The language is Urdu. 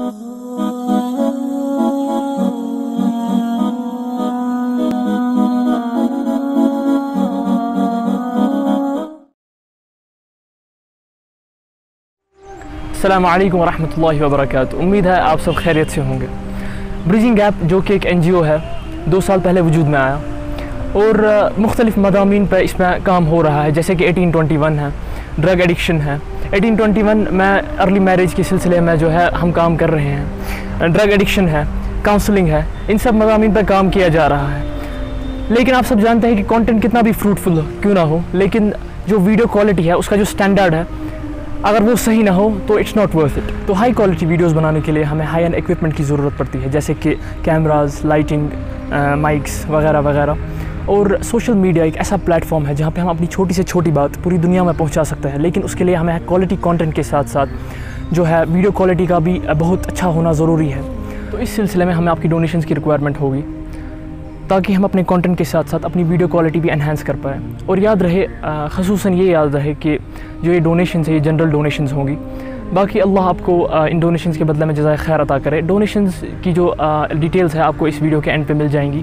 السلام علیکم ورحمۃ اللہ وبرکاتہ۔ امید ہے آپ سب خیریت سے ہوں گے۔ بریجنگ ایپ جو کہ ایک این جی او ہے، دو سال پہلے وجود میں آیا۔ اور مختلف مضامین پہ اس میں کام ہو رہا ہے، جیسے کہ ایٹین ٹوئنٹی ون ہے ڈرگ ایڈکشن ہے۔ ایٹین ٹوئنٹی ون میں ارلی میرج کے سلسلے میں جو ہے ہم کام کر رہے ہیں۔ ڈرگ ایڈکشن ہے کاؤنسلنگ ہے، ان سب مضامین پہ کام کیا جا رہا ہے۔ لیکن آپ سب جانتے ہیں کہ کانٹینٹ کتنا بھی فروٹفل کیوں نہ ہو، لیکن جو ویڈیو کوالٹی ہے، اس کا جو سٹینڈرڈ ہے، اگر وہ صحیح نہ ہو تو اٹس ناٹ ورتھ اٹ تو ہائی کوالٹی ویڈیوز بنانے کے لیے ہمیں ہائی اینڈ اکوپمنٹ کی ضرورت پڑتی ہے، جیسے کہ کیمراز لائٹنگ مائکس وغیرہ وغیرہ۔ اور سوشل میڈیا ایک ایسا پلیٹ فارم ہے جہاں پہ ہم اپنی چھوٹی سے چھوٹی بات پوری دنیا میں پہنچا سکتے ہیں، لیکن اس کے لیے ہمیں کوالٹی کانٹینٹ کے ساتھ ساتھ جو ہے ویڈیو کوالٹی کا بھی بہت اچھا ہونا ضروری ہے۔ تو اس سلسلے میں ہمیں آپ کی ڈونیشنز کی ریکوائرمنٹ ہوگی تاکہ ہم اپنے کانٹینٹ کے ساتھ ساتھ اپنی ویڈیو کوالٹی بھی انہینس کر پائیں۔ اور یاد رہے خصوصاً یہ یاد رہے کہ جو یہ ڈونیشنز ہیں، یہ جنرل ڈونیشنز ہوں گی۔ باقی اللہ آپ کو ان ڈونیشنز کے بدلے میں جزائے خیر عطا کرے۔ ڈونیشنز کی جو ڈیٹیلز ہے آپ کو اس ویڈیو کے اینڈ پہ مل جائیں گی۔